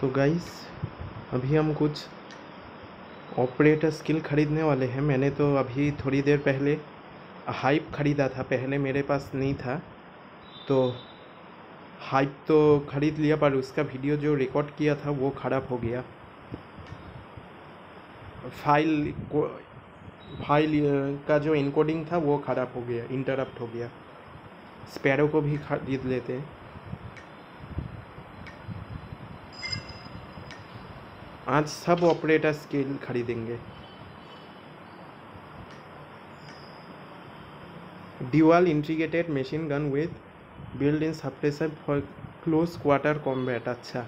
तो गाइस अभी हम कुछ ऑपरेटर स्किल ख़रीदने वाले हैं। मैंने तो अभी थोड़ी देर पहले हाइप ख़रीदा था, पहले मेरे पास नहीं था। तो हाइप तो ख़रीद लिया, पर उसका वीडियो जो रिकॉर्ड किया था, वो ख़राब हो गया। फ़ाइल को फ़ाइल का जो इनकोडिंग था, वो ख़राब हो गया इंटरप्ट हो गया। स्पैरो को भी खरीद लेते हैं। आज सब ऑपरेटर स्किल खरीदेंगे। Dual integrated machine gun with build in suppressor for close quarter combat अच्छा।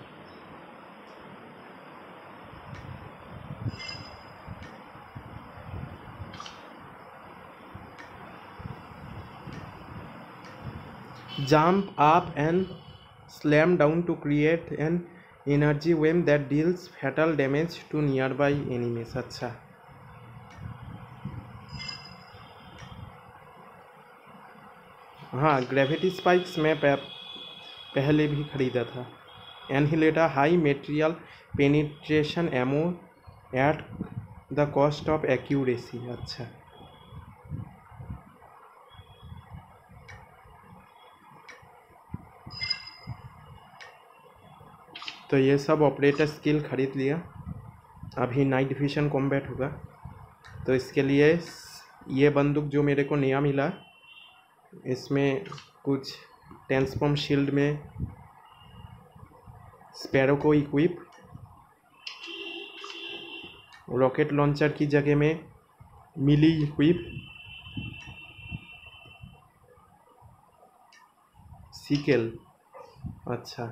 Jump up and slam down to create an energy wave that deals fatal damage to nearby enemies. अच्छा। हाँ gravity spikes मैं पहले भी ख़रीदा था। Annihilator high material penetration ammo at the cost of accuracy अच्छा। तो ये सब ऑपरेटर स्किल ख़रीद लिया। अभी नाइट विशन कॉम्बैट होगा तो इसके लिए ये बंदूक जो मेरे को नया मिला, इसमें कुछ टेंसपम शील्ड में स्पैरो को इक्विप रॉकेट लॉन्चर की जगह में मिली इक्विप सीकेल अच्छा।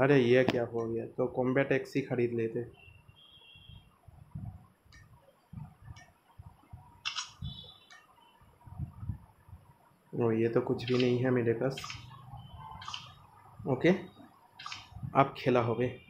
अरे ये क्या हो गया? तो कॉम्बे टैक्सी ख़रीद लेते। ओ, ये तो कुछ भी नहीं है मेरे पास। ओके आप खेला हो गए